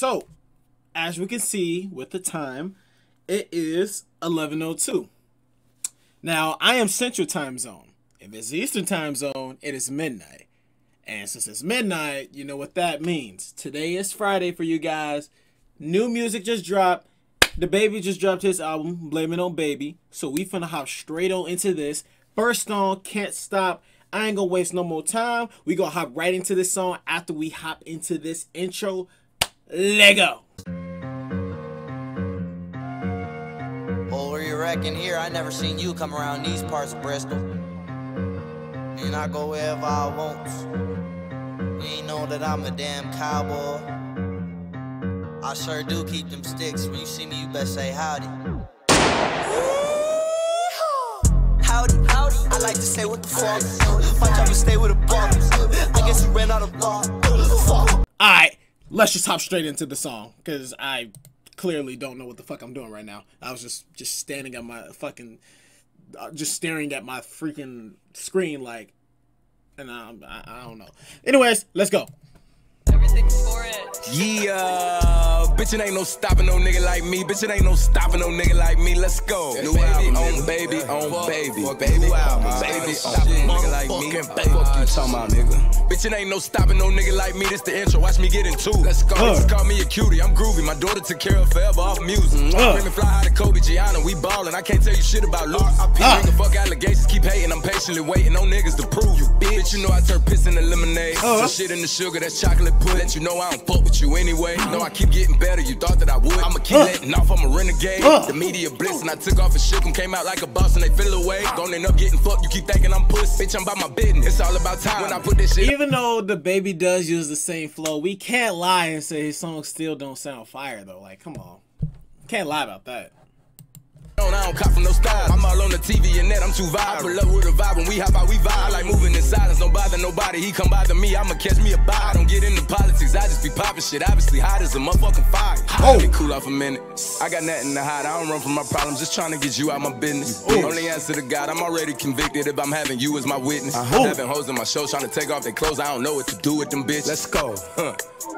So, as we can see with the time, it is 11:02. Now, I am Central Time Zone. If it's Eastern Time Zone, it is midnight. And since it's midnight, you know what that means. Today is Friday for you guys. New music just dropped. DaBaby just dropped his album, Blame It on Baby. So we finna hop straight on into this. First song, Can't Stop. I ain't gonna waste no more time. We gonna hop right into this song after we hop into this intro. Lego. Oh, where you reckon here? I never seen you come around these parts of Bristol. And I go wherever I want. You ain't know that I'm a damn cowboy. I sure do keep them sticks. When you see me, you best say howdy. Howdy, howdy. I like to say what the fuck. My job is stay with a buck. I guess you ran out of luck. Fuck. Alright, let's just hop straight into the song. Cause I clearly don't know what the fuck I'm doing right now. I was just just standing at my fucking uh, just staring at my freaking screen like and I, I, I don't know. Anyways, let's go. Everything for it. Yeah, bitch, it ain't no stopping no nigga like me. Bitch, it ain't no stopping no nigga like me. Let's go. New baby on baby on baby. Baby album, baby stopping no nigga like me. Fuck you talking about, nigga. Bitch, it ain't no stopping no nigga like me. This the intro. Watch me get into. Let's go. Bitches call me a cutie. I'm groovy. My daughter took care of forever off music. Uh. Screaming fly high to Kobe Gianna. We ballin'. I can't tell you shit about Luke. Uh. Bring the fuck allegations. Keep hating. I'm patiently waiting on niggas to prove you. Bitch, you know I turn piss into lemonade. Uh. Some shit in the sugar. That's chocolate pudding. Let you know I don't fuck with you anyway. No, I keep getting better. You thought that I would. I'ma keep Uh. letting off. I'm a renegade. Uh. The media bliss and I took off and shook 'em. Came out like a boss and they feel away. Gonna end up getting fucked. You keep thinking I'm puss. Bitch, I'm about my business. It's all about time. When I put this shit Even though DaBaby does use the same flow, we can't lie and say his songs still don't sound fire though. Like, come on. Can't lie about that. I don't cop from no style. I'm all on the TV and net, I'm too viral. Pull up with a vibe when we hop out, we vibe. I like moving in silence, don't bother nobody. He come by bother me, I'ma catch me a bite. I don't get into politics, I just be popping shit. Obviously hot as a motherfucking fire. Oh. Let me cool off a minute. I got nothing to hide, I don't run from my problems, just trying to get you out my business. Only answer to God, I'm already convicted if I'm having you as my witness. Uh-huh. Having hoes in my show, trying to take off their clothes, I don't know what to do with them bitches. Let's go. Huh.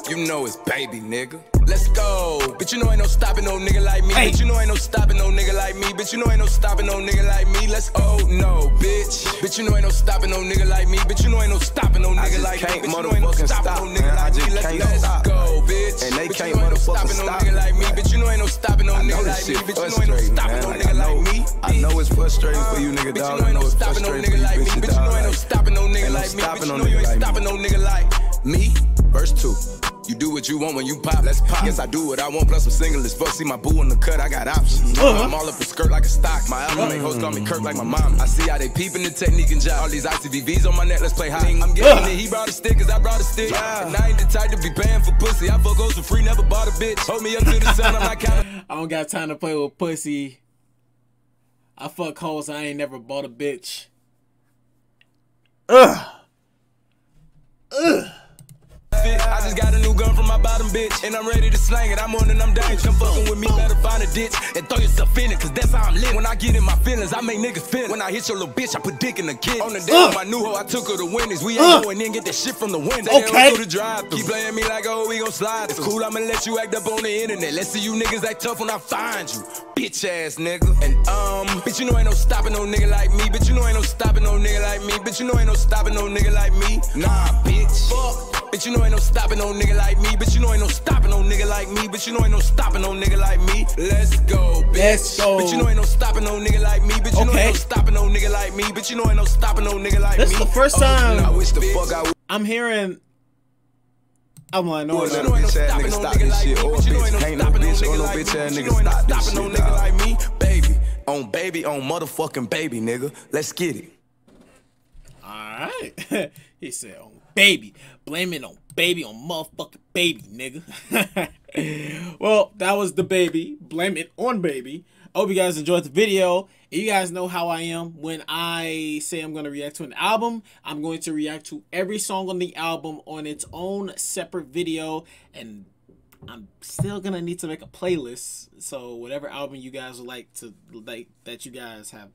You know it's baby, nigga. Let's go. Bitch, you know ain't no stopping no nigga like me. Hey. Bitch, you know ain't no stopping no nigga like me. Bitch, you know ain't no stopping no nigga like me. Let's oh no, bitch. Bitch, you know ain't no stopping no nigga like me. Bitch, you know ain't no stopping no nigga just like me. Bitch, you know ain't no stopping stop, no nigga man. Like me. Let's, can't let's stop. go, bitch. And they bitch, can't you know ain't no motherfucking stopping no stop nigga me. like me. Bitch, you know ain't no stopping no nigga like me. shit Bitch, you know ain't no stopping man. no Like, nigga I like know, me. I know it's frustrating for you, nigga, Bitch, you know ain't no it's stopping no frustrating for nigga like me. bitch, Bitch, you know ain't no stopping no nigga like me. Bitch, stopping you know you ain't stopping no nigga like me. Verse two. You do what you want when you pop. Let's pop. Guess I do what I want. Plus I'm single as fuck. See my boo on the cut. I got options. Uh-huh. I'm all up in skirt like a stock. My album make hoes call me Kirk like my mom. I see how they peeping the technique and job. All these ICVVs on my neck. Let's play high. I'm getting Uh. it. He brought a stick 'cause I brought a stick. And I ain't the type to be paying for pussy. I fuck hoes for free. Never bought a bitch. Hold me up to the sun. I'm not counting. I don't got time to play with pussy. I fuck hoes. I ain't never bought a bitch. Ugh. Ugh. Bottom bitch, and I'm ready to slang it. I'm on and I'm dangerous. Come fucking with me, better find a ditch and throw yourself in it, cause that's how I'm lit. When I get in my feelings, I make niggas feel it. When I hit your little bitch, I put dick in the kid. On the day Uh. my new hoe, I took her to Wendy's. We ain't Uh. going in, get that shit from the window. Okay. The drive Keep playing me like, oh, we gon' slide. It's cool, I'ma let you act up on the internet. Let's see you niggas act tough when I find you. Bitch ass nigga. And um, bitch, you know ain't no stopping no nigga like me. Bitch, you know ain't no stopping no nigga like me. Bitch, you know ain't no stopping no nigga like me. Nah, bitch. Fuck. Bitch, you know ain't no stopping no nigga like me. Bitch, you know ain't no stopping no nigga like me. Bitch, you know ain't no stopping no nigga like me. Let's go, bitch. Let's go. Bitch, you know ain't no stopping no nigga like me. Bitch, you know ain't no stopping no nigga like me. Bitch, you know ain't no stopping no nigga like This me. is the first Oh, time- no, I wish the bitch. fuck I would. I'm hearing. I'm like, no, Bitch, Let you a know ain't no bitch ass stopping nigga no stop nigga this like shit, me. or Bitch, you know bitch ain't no can't no stopping no bitch or nigga no like bitch me. ass Bitch, you nigga know ain't no stop this stopping no shit, on baby, on motherfucking baby, nigga. Let's get it. Alright. he said on baby. Blame it on baby on motherfucking baby, nigga. well, that was DaBaby. Blame it on baby. I hope you guys enjoyed the video. You guys know how I am. When I say I'm going to react to an album, I'm going to react to every song on the album on its own separate video. And I'm still gonna need to make a playlist. So whatever album you guys would like to like that you guys have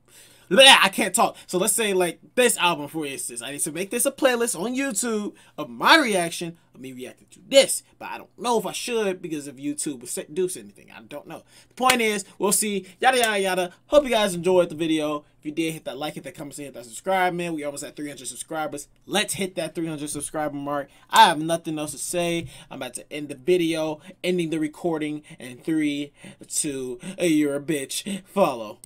I can't talk. So let's say like this album, for instance, I need to make this a playlist on YouTube of my reaction of me reacting to this. But I don't know if I should because if YouTube will do anything. I don't know. The point is, we'll see. Yada yada yada. Hope you guys enjoyed the video. If you did, hit that like, hit that comment, hit that subscribe, man. We almost at 300 subscribers. Let's hit that 300 subscriber mark. I have nothing else to say. I'm about to end the video, ending the recording in three, two, you're a bitch. Follow.